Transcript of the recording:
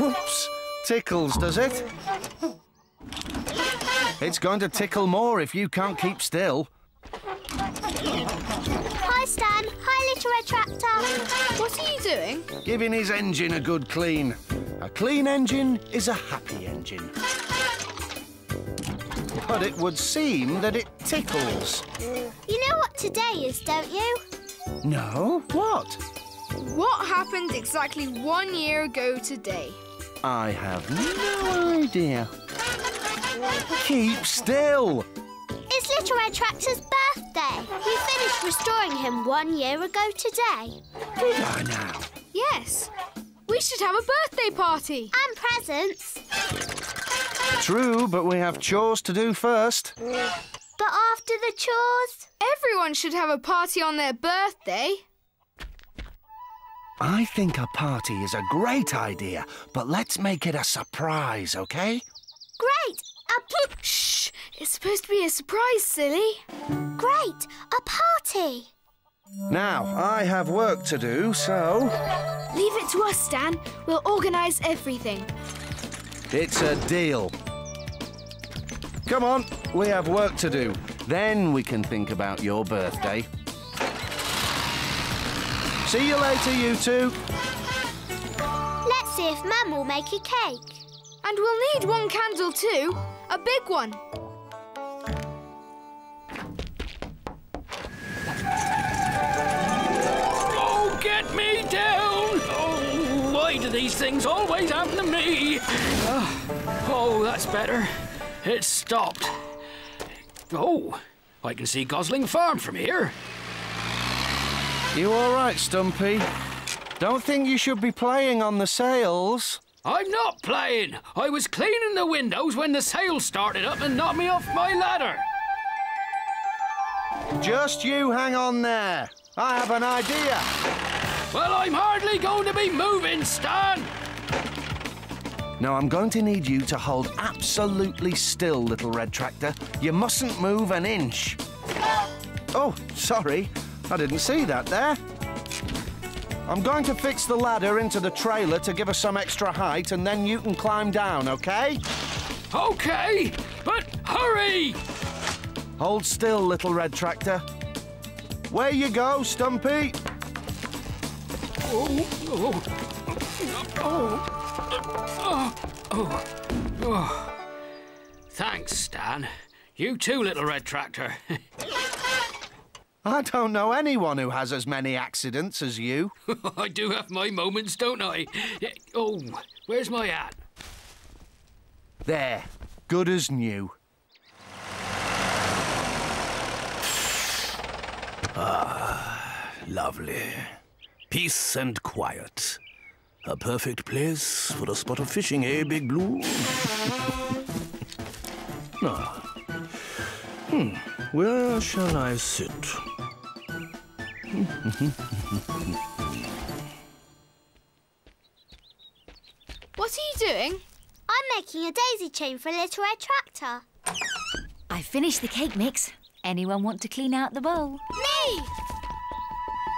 Oops. Tickles, does it? It's going to tickle more if you can't keep still. Hi, Stan. Hi, Little Red Tractor. What are you doing? Giving his engine a good clean. A clean engine is a happy engine. But it would seem that it tickles. You know what today is, don't you? No? What? What happened exactly one year ago today? I have no idea. Keep still. It's Little Red Tractor's birthday. We finished restoring him one year ago today. Did I now? Yes. We should have a birthday party. And presents. True, but we have chores to do first. But after the chores... Everyone should have a party on their birthday. I think a party is a great idea, but let's make it a surprise, okay? Great! A Shh! It's supposed to be a surprise, silly. Great! A party! Now, I have work to do, so Leave it to us, Stan. We'll organise everything. it's a deal. Come on, we have work to do. Then we can think about your birthday. See you later, you two. Let's see if Mum will make a cake. And we'll need one candle too. A big one. Oh, get me down! Oh, why do these things always happen to me? Ah, oh, that's better. It's stopped. Oh, I can see Gosling Farm from here. You all right, Stumpy? Don't think you should be playing on the sails. I'm not playing. I was cleaning the windows when the sail started up and knocked me off my ladder. Just you hang on there. I have an idea. Well, I'm hardly going to be moving, Stan. Now, I'm going to need you to hold absolutely still, little red tractor. You mustn't move an inch. Oh, sorry. I didn't see that there. I'm going to fix the ladder into the trailer to give us some extra height, and then you can climb down, okay? Okay, but hurry! Hold still, little red tractor. Where you go, Stumpy? Oh, oh, oh, oh, oh, oh. Thanks, Stan. You too, little red tractor. I don't know anyone who has as many accidents as you. I do have my moments, don't I? Oh, where's my hat? There, good as new. Ah, lovely. Peace and quiet. A perfect place for a spot of fishing, eh, Big Blue? ah. Hmm. Where shall I sit? Mm-hmm. What are you doing? I'm making a daisy chain for a Little Red Tractor. I finished the cake mix. Anyone want to clean out the bowl?